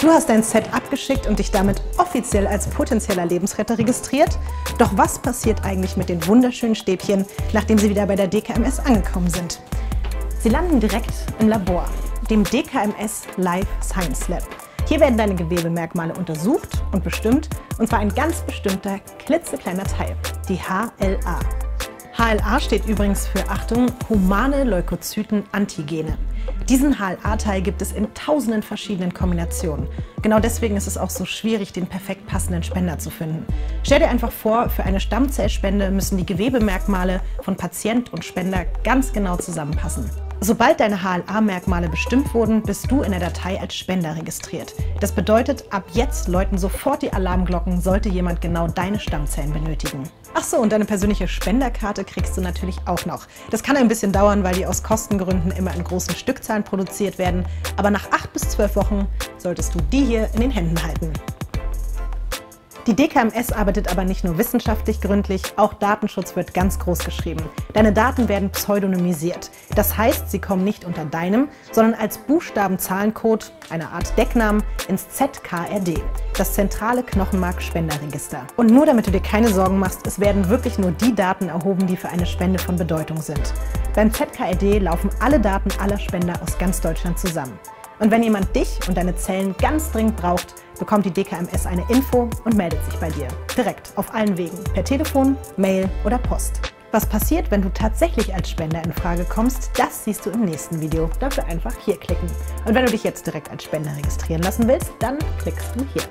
Du hast dein Set abgeschickt und dich damit offiziell als potenzieller Lebensretter registriert. Doch was passiert eigentlich mit den wunderschönen Stäbchen, nachdem sie wieder bei der DKMS angekommen sind? Sie landen direkt im Labor, dem DKMS Life Science Lab. Hier werden deine Gewebemerkmale untersucht und bestimmt, und zwar ein ganz bestimmter klitzekleiner Teil, die HLA. HLA steht übrigens für, Achtung, humane Leukozyten-Antigene. Diesen HLA-Teil gibt es in tausenden verschiedenen Kombinationen. Genau deswegen ist es auch so schwierig, den perfekt passenden Spender zu finden. Stell dir einfach vor, für eine Stammzellspende müssen die Gewebemerkmale von Patient und Spender ganz genau zusammenpassen. Sobald deine HLA-Merkmale bestimmt wurden, bist du in der Datei als Spender registriert. Das bedeutet, ab jetzt läuten sofort die Alarmglocken, sollte jemand genau deine Stammzellen benötigen. Ach so, und deine persönliche Spenderkarte kriegst du natürlich auch noch. Das kann ein bisschen dauern, weil die aus Kostengründen immer in großen Stückzahlen produziert werden, aber nach acht bis zwölf Wochen solltest du die hier in den Händen halten. Die DKMS arbeitet aber nicht nur wissenschaftlich gründlich, auch Datenschutz wird ganz groß geschrieben. Deine Daten werden pseudonymisiert. Das heißt, sie kommen nicht unter deinem, sondern als Buchstaben-Zahlencode, eine Art Decknamen, ins ZKRD, das zentrale Knochenmark-Spenderregister. Und nur damit du dir keine Sorgen machst, es werden wirklich nur die Daten erhoben, die für eine Spende von Bedeutung sind. Beim ZKRD laufen alle Daten aller Spender aus ganz Deutschland zusammen. Und wenn jemand dich und deine Zellen ganz dringend braucht, bekommt die DKMS eine Info und meldet sich bei dir. Direkt, auf allen Wegen, per Telefon, Mail oder Post. Was passiert, wenn du tatsächlich als Spender in Frage kommst, das siehst du im nächsten Video. Dafür einfach hier klicken. Und wenn du dich jetzt direkt als Spender registrieren lassen willst, dann klickst du hier.